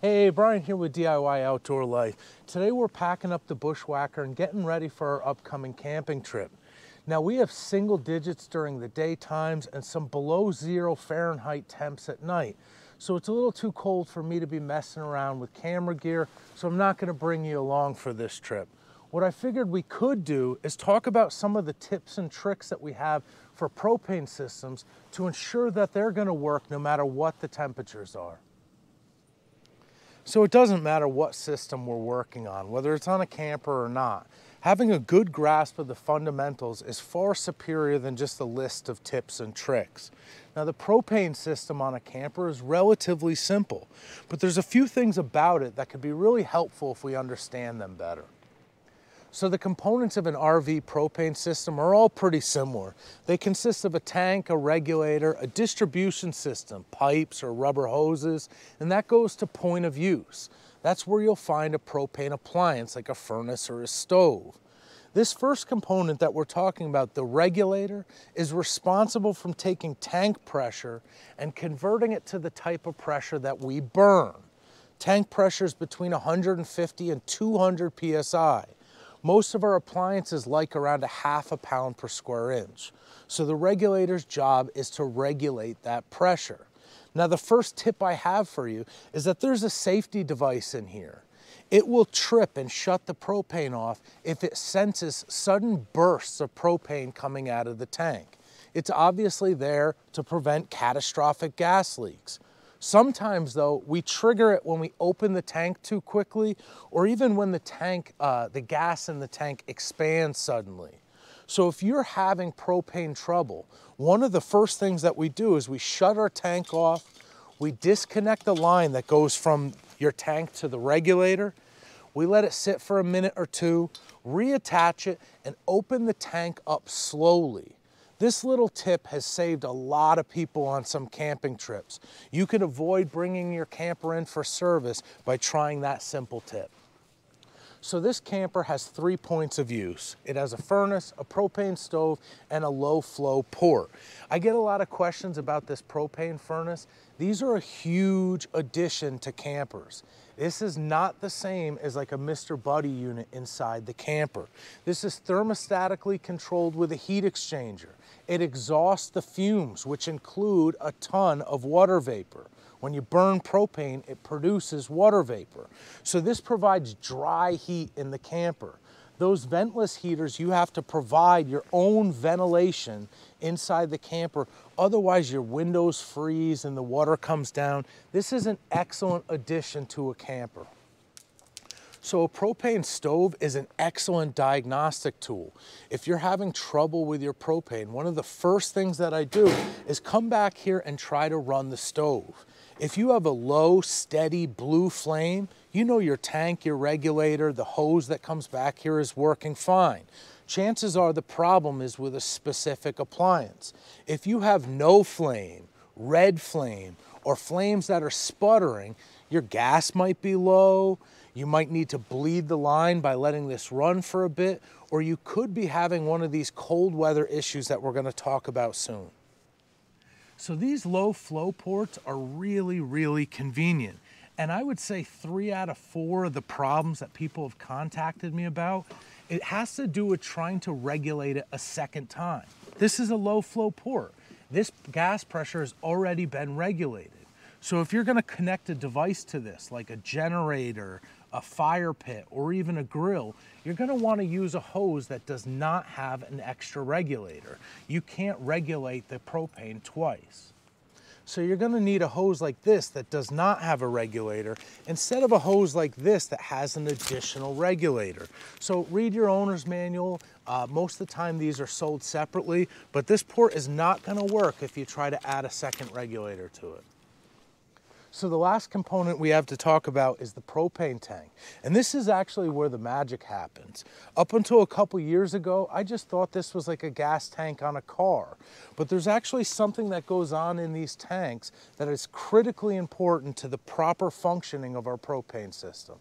Hey, Brian here with DIY Outdoor Life. Today we're packing up the Bushwhacker and getting ready for our upcoming camping trip. Now we have single digits during the day times and some below zero Fahrenheit temps at night. So it's a little too cold for me to be messing around with camera gear, so I'm not gonna bring you along for this trip. What I figured we could do is talk about some of the tips and tricks that we have for propane systems to ensure that they're gonna work no matter what the temperatures are. So it doesn't matter what system we're working on, whether it's on a camper or not. Having a good grasp of the fundamentals is far superior than just a list of tips and tricks. Now the propane system on a camper is relatively simple, but there's a few things about it that could be really helpful if we understand them better. So the components of an RV propane system are all pretty similar. They consist of a tank, a regulator, a distribution system, pipes or rubber hoses, and that goes to point of use. That's where you'll find a propane appliance like a furnace or a stove. This first component that we're talking about, the regulator, is responsible from taking tank pressure and converting it to the type of pressure that we burn. Tank pressure is between 150 and 200 psi. Most of our appliances like around a half a pound per square inch. So the regulator's job is to regulate that pressure. Now the first tip I have for you is that there's a safety device in here. It will trip and shut the propane off if it senses sudden bursts of propane coming out of the tank. It's obviously there to prevent catastrophic gas leaks. Sometimes though, we trigger it when we open the tank too quickly or even when the tank, uh, the gas in the tank expands suddenly. So if you're having propane trouble, one of the first things that we do is we shut our tank off, we disconnect the line that goes from your tank to the regulator, we let it sit for a minute or two, reattach it, and open the tank up slowly. This little tip has saved a lot of people on some camping trips. You can avoid bringing your camper in for service by trying that simple tip. So this camper has three points of use. It has a furnace, a propane stove, and a low flow port. I get a lot of questions about this propane furnace. These are a huge addition to campers. This is not the same as like a Mr. Buddy unit inside the camper. This is thermostatically controlled with a heat exchanger. It exhausts the fumes, which include a ton of water vapor. When you burn propane, it produces water vapor. So this provides dry heat in the camper. Those ventless heaters, you have to provide your own ventilation inside the camper. Otherwise, your windows freeze and the water comes down. This is an excellent addition to a camper. So a propane stove is an excellent diagnostic tool. If you're having trouble with your propane, one of the first things that I do is come back here and try to run the stove. If you have a low, steady blue flame, you know your tank, your regulator, the hose that comes back here is working fine. Chances are the problem is with a specific appliance. If you have no flame, red flame, or flames that are sputtering, your gas might be low, you might need to bleed the line by letting this run for a bit, or you could be having one of these cold weather issues that we're gonna talk about soon. So these low flow ports are really, really convenient. And I would say three out of four of the problems that people have contacted me about, it has to do with trying to regulate it a second time. This is a low flow port. This gas pressure has already been regulated. So if you're gonna connect a device to this, like a generator, a fire pit, or even a grill, you're gonna wanna use a hose that does not have an extra regulator. You can't regulate the propane twice. So you're gonna need a hose like this that does not have a regulator instead of a hose like this that has an additional regulator. So read your owner's manual. Uh, most of the time these are sold separately, but this port is not gonna work if you try to add a second regulator to it. So the last component we have to talk about is the propane tank. And this is actually where the magic happens. Up until a couple years ago, I just thought this was like a gas tank on a car. But there's actually something that goes on in these tanks that is critically important to the proper functioning of our propane system.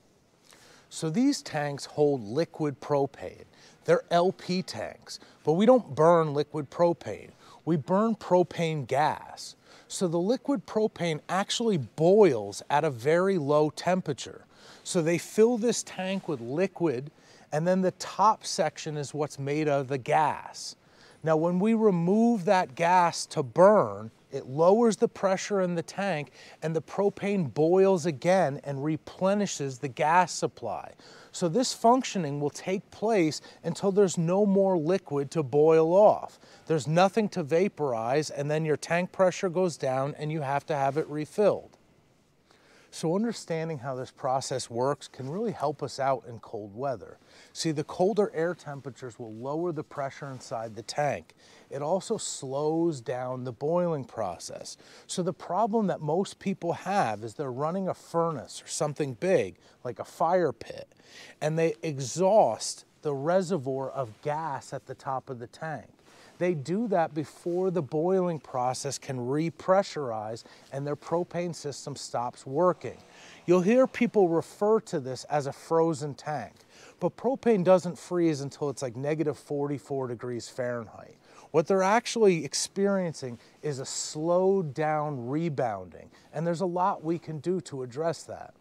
So these tanks hold liquid propane. They're LP tanks, but we don't burn liquid propane. We burn propane gas. So the liquid propane actually boils at a very low temperature. So they fill this tank with liquid and then the top section is what's made of the gas. Now when we remove that gas to burn, it lowers the pressure in the tank and the propane boils again and replenishes the gas supply. So this functioning will take place until there's no more liquid to boil off. There's nothing to vaporize and then your tank pressure goes down and you have to have it refilled. So understanding how this process works can really help us out in cold weather. See, the colder air temperatures will lower the pressure inside the tank. It also slows down the boiling process. So the problem that most people have is they're running a furnace or something big, like a fire pit, and they exhaust the reservoir of gas at the top of the tank. They do that before the boiling process can repressurize and their propane system stops working. You'll hear people refer to this as a frozen tank, but propane doesn't freeze until it's like negative 44 degrees Fahrenheit. What they're actually experiencing is a slowed down rebounding, and there's a lot we can do to address that.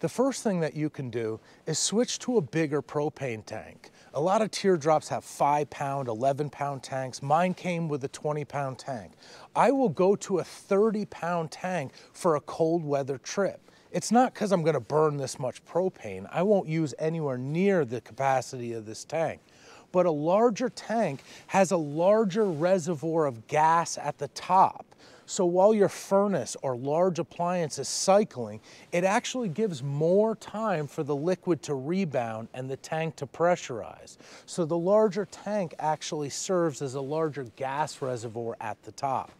The first thing that you can do is switch to a bigger propane tank. A lot of teardrops have five pound, 11 pound tanks. Mine came with a 20 pound tank. I will go to a 30 pound tank for a cold weather trip. It's not because I'm gonna burn this much propane. I won't use anywhere near the capacity of this tank. But a larger tank has a larger reservoir of gas at the top. So while your furnace or large appliance is cycling, it actually gives more time for the liquid to rebound and the tank to pressurize. So the larger tank actually serves as a larger gas reservoir at the top.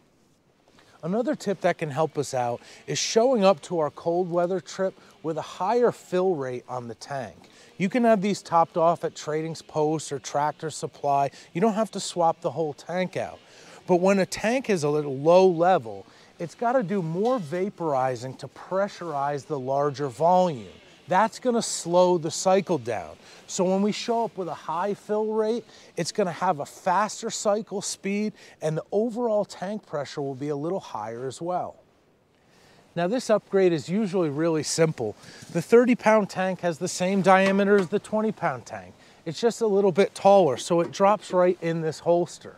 Another tip that can help us out is showing up to our cold weather trip with a higher fill rate on the tank. You can have these topped off at Trading's Post or Tractor Supply. You don't have to swap the whole tank out. But when a tank is a little low level, it's got to do more vaporizing to pressurize the larger volume. That's going to slow the cycle down. So when we show up with a high fill rate, it's going to have a faster cycle speed and the overall tank pressure will be a little higher as well. Now this upgrade is usually really simple. The 30 pound tank has the same diameter as the 20 pound tank. It's just a little bit taller, so it drops right in this holster.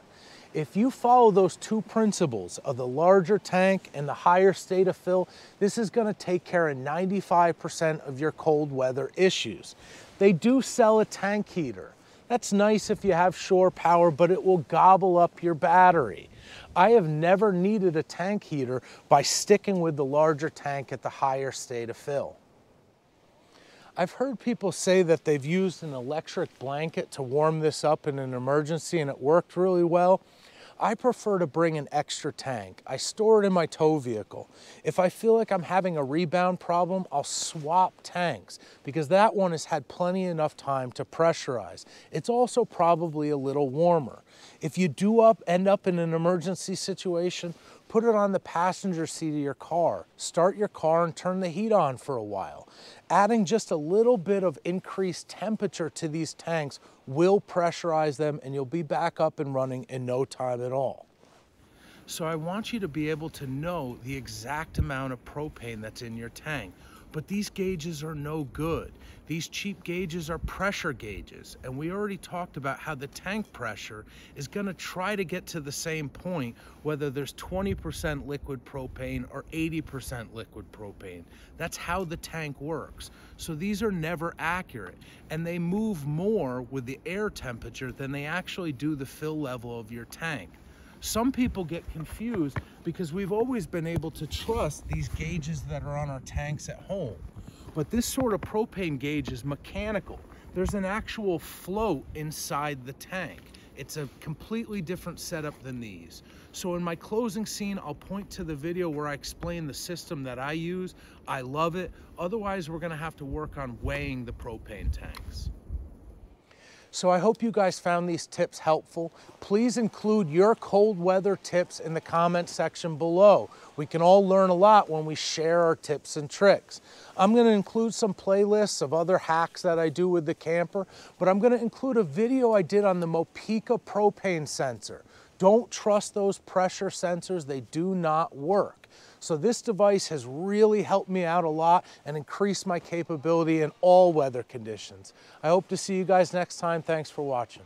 If you follow those two principles of the larger tank and the higher state of fill, this is gonna take care of 95% of your cold weather issues. They do sell a tank heater. That's nice if you have shore power, but it will gobble up your battery. I have never needed a tank heater by sticking with the larger tank at the higher state of fill. I've heard people say that they've used an electric blanket to warm this up in an emergency and it worked really well. I prefer to bring an extra tank. I store it in my tow vehicle. If I feel like I'm having a rebound problem, I'll swap tanks because that one has had plenty enough time to pressurize. It's also probably a little warmer. If you do up, end up in an emergency situation, put it on the passenger seat of your car. Start your car and turn the heat on for a while. Adding just a little bit of increased temperature to these tanks will pressurize them and you'll be back up and running in no time at all. So I want you to be able to know the exact amount of propane that's in your tank. But these gauges are no good. These cheap gauges are pressure gauges. And we already talked about how the tank pressure is gonna try to get to the same point, whether there's 20% liquid propane or 80% liquid propane. That's how the tank works. So these are never accurate. And they move more with the air temperature than they actually do the fill level of your tank. Some people get confused because we've always been able to trust these gauges that are on our tanks at home. But this sort of propane gauge is mechanical. There's an actual float inside the tank. It's a completely different setup than these. So in my closing scene, I'll point to the video where I explain the system that I use. I love it. Otherwise, we're gonna have to work on weighing the propane tanks. So I hope you guys found these tips helpful. Please include your cold weather tips in the comment section below. We can all learn a lot when we share our tips and tricks. I'm gonna include some playlists of other hacks that I do with the camper, but I'm gonna include a video I did on the Mopeka propane sensor. Don't trust those pressure sensors, they do not work. So this device has really helped me out a lot and increased my capability in all weather conditions. I hope to see you guys next time. Thanks for watching.